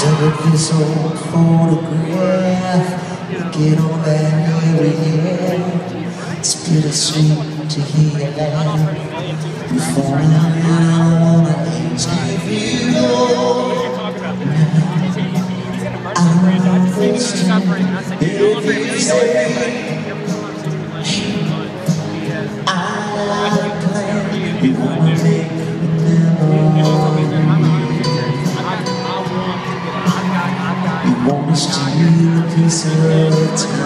Dug up this old photograph Get on that area It's bittersweet to hear laugh Before I wanna give you all I understand if you say I plan You wanna You wanna steal a piece of